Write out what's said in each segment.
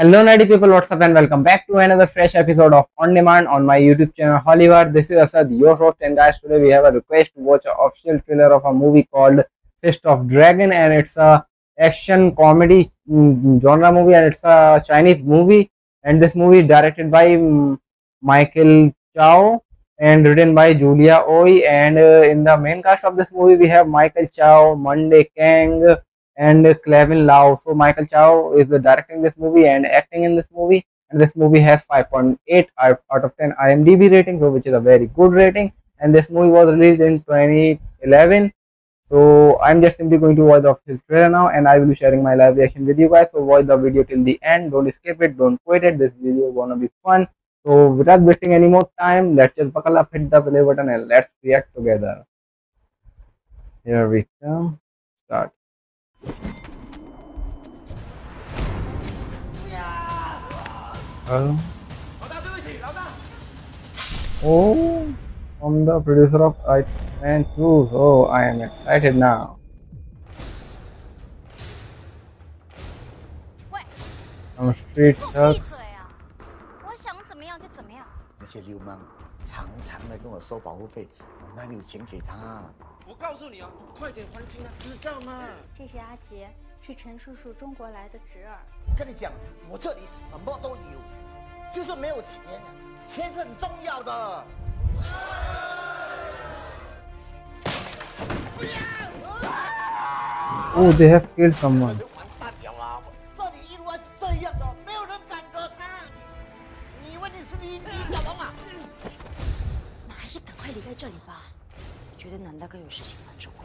Hello, nerdy people. What's up, and welcome back to another fresh episode of On Demand on my YouTube channel Holly Verse. This is Asad, your host, and guys, today we have a request to watch an official trailer of a movie called Fist of Dragon, and it's a action comedy mm, genre movie, and it's a Chinese movie. And this movie is directed by mm, Michael Chow and written by Julia Oi. And uh, in the main cast of this movie, we have Michael Chow, Monday Kang and Clavin Lau. So Michael Chow is directing this movie and acting in this movie. And this movie has 5.8 out of 10 IMDb rating, so which is a very good rating. And this movie was released in 2011. So I'm just simply going to watch the official trailer now, and I will be sharing my live reaction with you guys. So watch the video till the end. Don't skip it. Don't quit it. This video is gonna be fun. So without wasting any more time, let's just buckle up, hit the play button, and let's react together. Here we come. Start. Hello. 老大，对不起，老大。 Oh, I'm the producer of It Man 2, so I am excited now. 喂， I'm Street 给我闭 Thugs. 嘴啊！我想怎么样就怎么样。那些流氓常常来跟我收保护费，我哪里有钱给他？我告诉你啊，快点还清啊，知道吗？这是阿杰， 是陈叔叔中国来的侄儿。跟你讲，我这里什么都有，就是没有钱，钱是很重要的。Oh, they have killed someone. 这里一团山一样的，没有人敢惹他。你问的是你，你小龙啊？还是赶快离开这里吧。我觉得南大哥有事情瞒着我。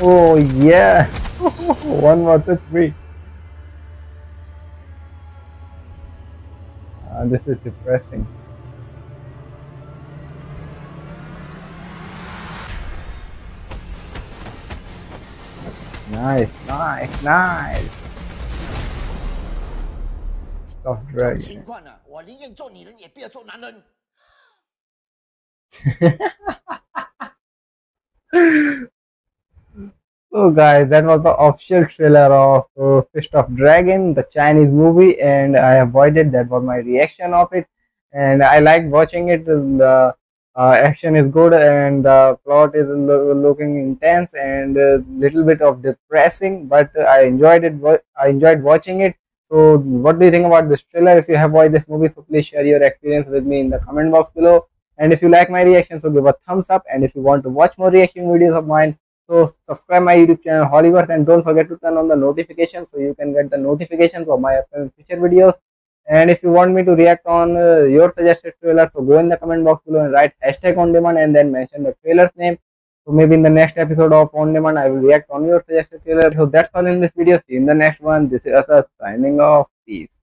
Oh yeah. One more to three. Uh, this is depressing. Nice, nice, nice. Stop 情 dragging. 况呢，我宁愿做女人，也不要做男人。 So guys, that was the official trailer of uh, Fist of Dragon, the Chinese movie, and I avoided. That was my reaction of it, and I liked watching it. The uh, action is good, and the plot is lo- looking intense and a little bit of depressing. But I enjoyed it. I enjoyed watching it. So, what do you think about this trailer? If you have watched this movie, so please share your experience with me in the comment box below. And if you like my reaction, so give a thumbs up. And if you want to watch more reaction videos of mine, so subscribe my YouTube channel Holly Verse and don't forget to turn on the notifications so you can get the notifications of my upcoming future videos. And if you want me to react on uh, your suggested trailer, so go in the comment box below and write hashtag on demand and then mention the trailer's name. So maybe in the next episode of on demand, I will react on your suggested trailer. So that's all in this video. See you in the next one. This is Asa signing off. Peace.